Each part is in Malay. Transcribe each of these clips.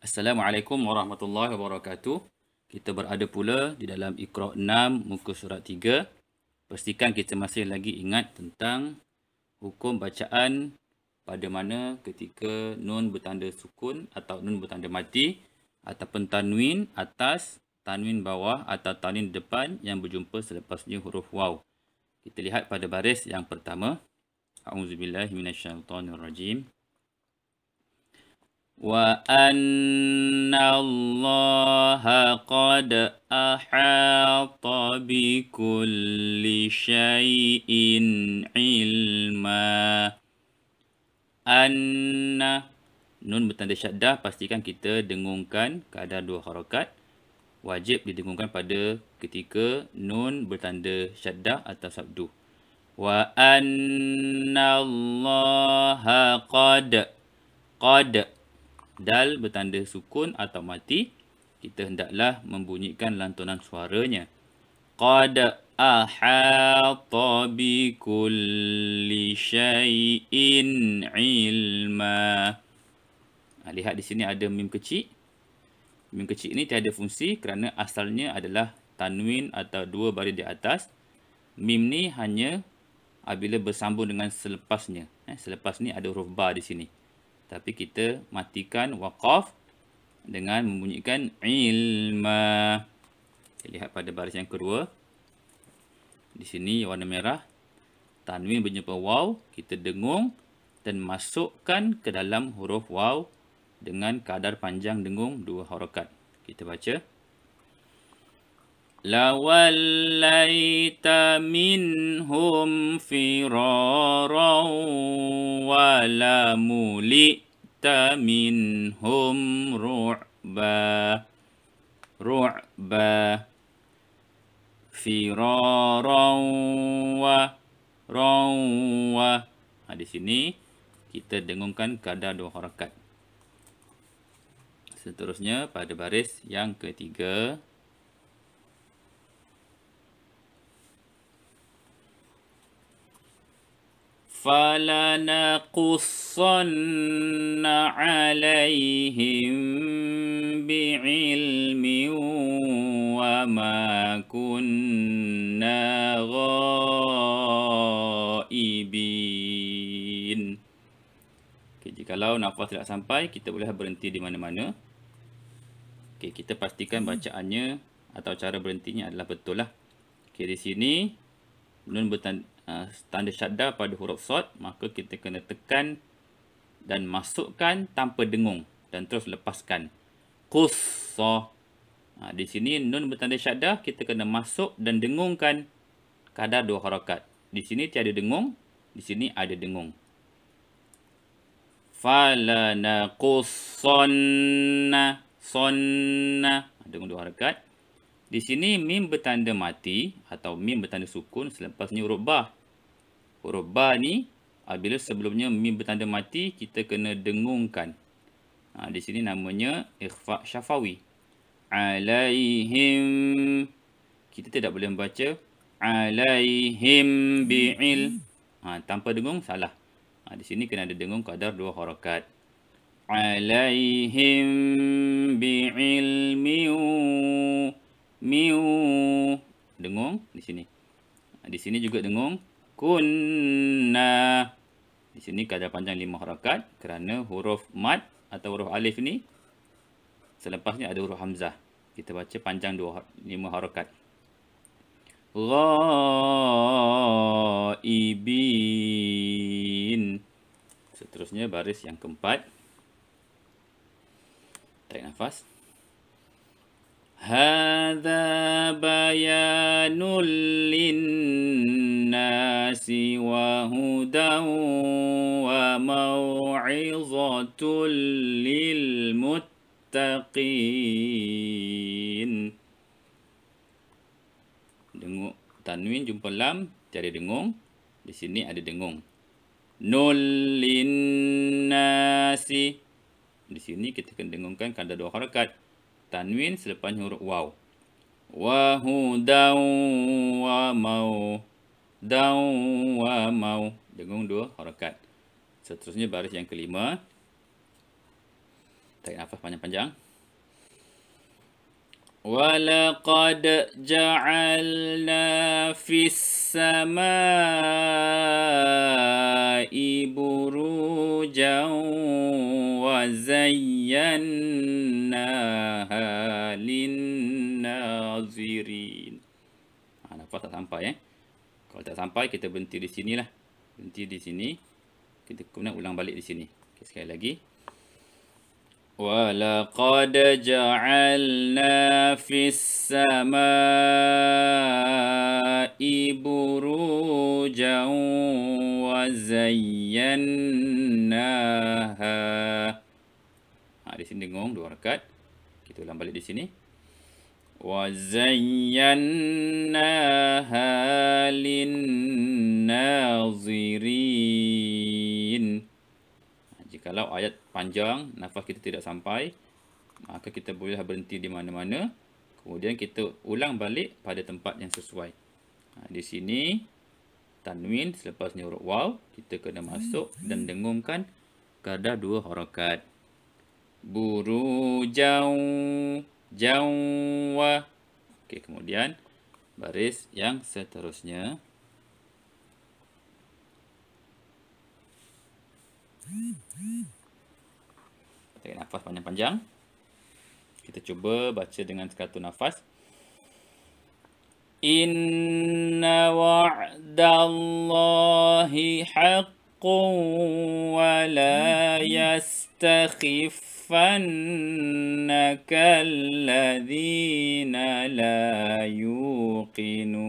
Assalamualaikum warahmatullahi wabarakatuh. Kita berada pula di dalam Iqra' 6 muka surat 3. Pastikan kita masih lagi ingat tentang hukum bacaan pada mana ketika nun bertanda sukun atau nun bertanda mati ataupun tanwin atas, tanwin bawah atau tanwin depan yang berjumpa selepasnya huruf waw. Kita lihat pada baris yang pertama. A'udzubillahiminasyaitanirrajim. rajim. وأن الله قد أحاط بكل شيء علما أن Nun bertanda syaddah pastikan kita dengungkan keadaan dua harakat. Wajib didengungkan pada ketika nun bertanda syaddah atau sabdu. Wa anna Allah qad qad dal bertanda sukun atau mati, kita hendaklah membunyikan lantunan suaranya. Qad ahata bi kulli syai'in ilma. Ha, lihat di sini ada mim kecil. Mim kecil ini tiada fungsi kerana asalnya adalah tanwin atau dua baris di atas. Mim ni hanya apabila bersambung dengan selepasnya. Eh, selepas ni ada huruf ba di sini tapi kita matikan waqaf dengan membunyikan ilma. Kita lihat pada baris yang kedua. Di sini warna merah. Tanwin berjumpa waw. Kita dengung dan masukkan ke dalam huruf waw dengan kadar panjang dengung dua harakat. Kita baca. لوليت منهم فرارا ولملئت منهم رعبا رعبا فرارا وروا ha, di sini kita dengungkan kadar dua harakat seterusnya pada baris yang ketiga فلنقصن عليهم بعلم وما كنا غائبين okay, jikalau nafas tidak sampai kita boleh berhenti di mana-mana okay, kita pastikan bacaannya atau cara berhentinya adalah betul lah okay, di sini nun bertanda Ah, tanda syadda pada huruf sod, maka kita kena tekan dan masukkan tanpa dengung dan terus lepaskan. Qussa. Ha, di sini nun bertanda syadda, kita kena masuk dan dengungkan kadar dua harakat. Di sini tiada dengung, di sini ada dengung. Falana qussonna sonna. Dengung dua harakat. Di sini mim bertanda mati atau mim bertanda sukun selepasnya huruf ba huruf ba ni apabila sebelumnya mim bertanda mati kita kena dengungkan. Ha, di sini namanya ikhfa syafawi. Alaihim kita tidak boleh membaca alaihim bi'il. Ha, tanpa dengung salah. Ha, di sini kena ada dengung kadar dua harakat. Alaihim bi'ilmi miu dengung di sini. Di sini juga dengung kunna. Di sini kadar panjang lima harakat kerana huruf mat atau huruf alif ni selepasnya ada huruf hamzah. Kita baca panjang dua lima harakat. Ghaibin. Seterusnya baris yang keempat. Tarik nafas. هذا بيان للناس وهدى وموعظة للمتقين Dengung tanwin jumpa lam tiada dengung di sini ada dengung nul linnasi di sini kita kena dengungkan kanda dua harakat tanwin selepas huruf waw. Wa hudaw wa mau. Daw wa mau. Dengung dua harakat. Seterusnya baris yang kelima. Tarik nafas panjang-panjang. ولقد جعلنا في السماء بروجا وزيناها للناظرين ha, Nafas tak sampai eh. Kalau tak sampai kita berhenti di sini lah. Berhenti di sini. Kita kemudian ulang balik di sini. Okay, sekali lagi. ولقد جعلنا في السماء بروجا وزيناها ha, di sini dengung dua rakaat kita ulang balik di sini وزيناها للناظرين Jikalau ayat panjang, nafas kita tidak sampai, maka kita boleh berhenti di mana-mana. Kemudian kita ulang balik pada tempat yang sesuai. Ha, di sini, tanwin selepasnya huruf waw, kita kena masuk dan dengungkan kadar dua harakat. Buru jauh, jauh. Okey, kemudian baris yang seterusnya. Tarik nafas panjang-panjang. Kita cuba baca dengan sekatu nafas. Inna wa'dallahi haqqun wa la yastakhifannaka alladhina la yuqinun.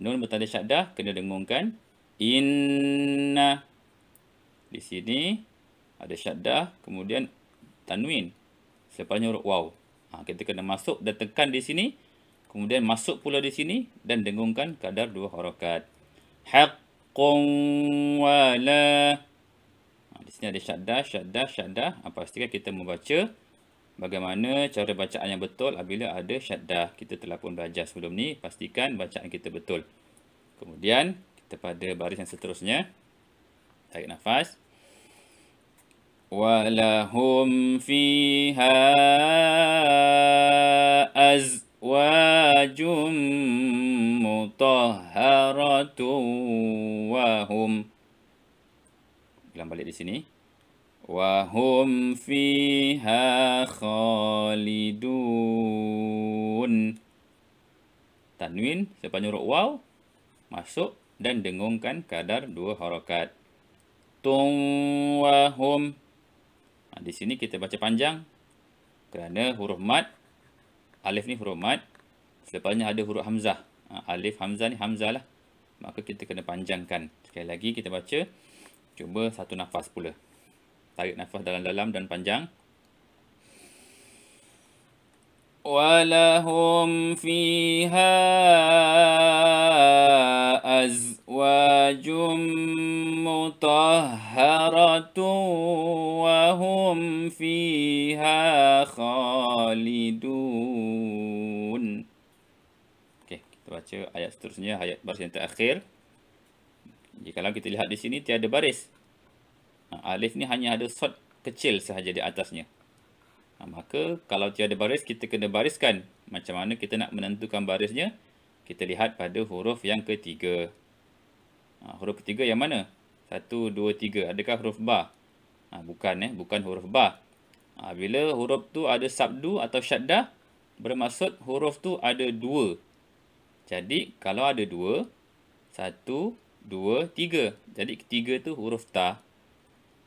Nun bertanda syaddah kena dengungkan. Inna. Di sini ada syaddah. Kemudian tanwin. Selepasnya huruf waw. Ha, kita kena masuk dan tekan di sini. Kemudian masuk pula di sini. Dan dengungkan kadar dua harakat. Haqqun wala. Ha, di sini ada syaddah, syaddah, syaddah. Ha, pastikan kita membaca bagaimana cara bacaan yang betul apabila ada syaddah. Kita telah pun belajar sebelum ni. Pastikan bacaan kita betul. Kemudian kita pada baris yang seterusnya. Tarik nafas. Fiha azwajum mutahharatun wahum. Ulang balik di sini. Wahum fiha khalidun. Tanwin sepanjang huruf waw masuk dan dengungkan kadar dua harakat. Tung wa hum. Ha, di sini kita baca panjang kerana huruf mat. Alif ni huruf mat. Selepasnya ada huruf hamzah. Ha, alif hamzah ni hamzah lah. Maka kita kena panjangkan. Sekali lagi kita baca. Cuba satu nafas pula. Tarik nafas dalam-dalam dan panjang. ولهم فيها أزواج مطهرة وهم فيها خالدون Okey, kita baca ayat seterusnya, ayat baris yang terakhir. Jikalau kita lihat di sini, tiada baris. Ha, alif ni hanya ada sod kecil sahaja di atasnya. Ha, maka kalau tiada baris, kita kena bariskan. Macam mana kita nak menentukan barisnya? Kita lihat pada huruf yang ketiga. Ha, huruf ketiga yang mana? Satu, dua, tiga. Adakah huruf ba? Ha, bukan eh, bukan huruf ba. Ha, bila huruf tu ada sabdu atau syaddah, bermaksud huruf tu ada dua. Jadi, kalau ada dua, satu, dua, tiga. Jadi, ketiga tu huruf ta.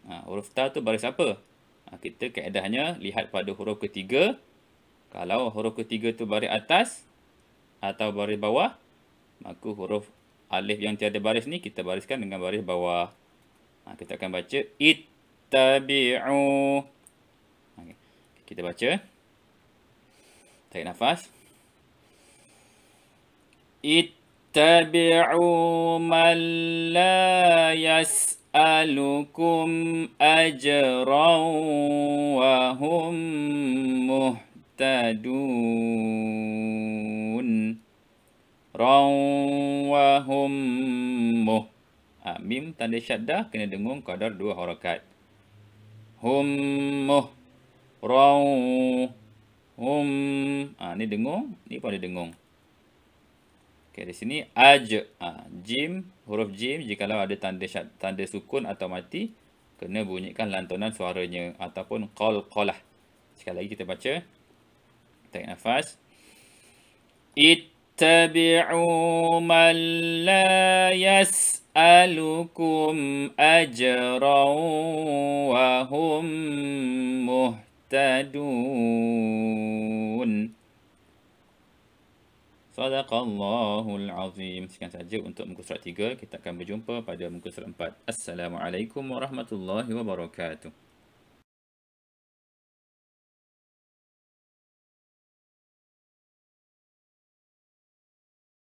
Ha, huruf ta tu baris apa? Ha, kita keadaannya lihat pada huruf ketiga. Kalau huruf ketiga tu baris atas atau baris bawah, maka huruf alif yang tiada baris ni kita bariskan dengan baris bawah. Ha, kita akan baca ittabi'u kita baca. Tarik nafas. Ittabi'u man la yas'alukum ajran wa hum muhtadun. Ra'un wa hum muh. Ha, mim tanda syaddah kena dengung kadar dua harakat. Hum muh raw hum. Ah ni dengung. Ni pun ada dengung. Okey di sini aj. Ah jim. Huruf jim jika ada tanda tanda sukun atau mati kena bunyikan lantunan suaranya ataupun qalqalah sekali lagi kita baca. Tarik nafas. Ittabi'u man la yas'alukum ajran wa hum muhtadun Sadaqallahul azim. Sekian saja untuk muka surat 3. Kita akan berjumpa pada muka surat 4. Assalamualaikum warahmatullahi wabarakatuh.